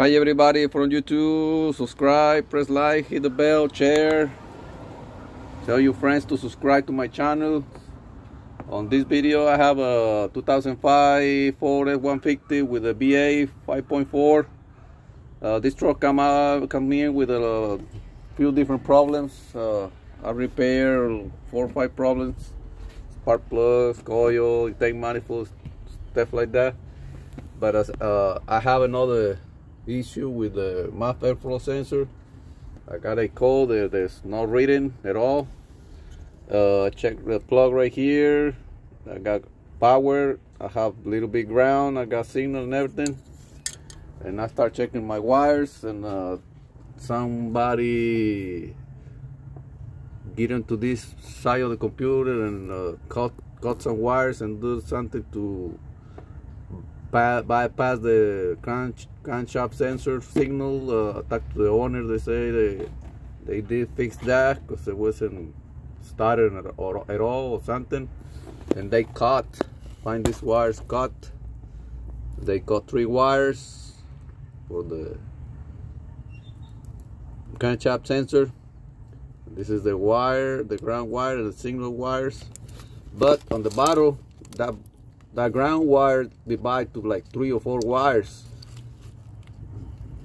Hi everybody from YouTube, subscribe, press like, hit the bell, share. Tell your friends to subscribe to my channel. On this video I have a 2005 Ford F-150 with a V8 5.4. Uh, this truck come out, come in with a few different problems. Uh, I repair four or five problems. Spark plugs, coil, tank manifolds, stuff like that. But uh, I have another issue with the MAF airflow sensor. I got a call that there's no reading at all. Uh, check the plug right here. I got power. I have a little bit ground. I got signal and everything. And I start checking my wires and uh, somebody get into this side of the computer and uh, cut cut some wires and do something to bypass the crankshaft sensor signal. Uh, talk to the owner. They say they they did fix that because it wasn't started at, or, at all or something. And they cut. Find these wires cut. They cut three wires for the crankshaft sensor. This is the wire, the ground wire, the signal wires. But on the bottom, that that ground wire divide to like three or four wires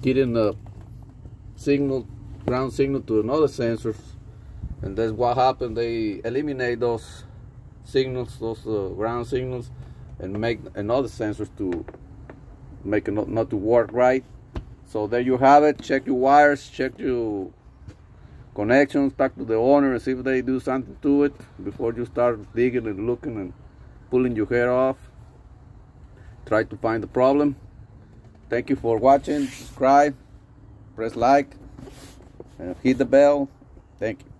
getting the signal ground signal to another sensors and that's what happened. They eliminate those signals those uh, ground signals and make another sensors to make it not, not to work right. So there you have it. Check your wires check your connections talk to the owner and see if they do something to it before you start digging and looking and pulling your hair off try to find the problem. Thank you for watching subscribe press like and hit the bell. Thank you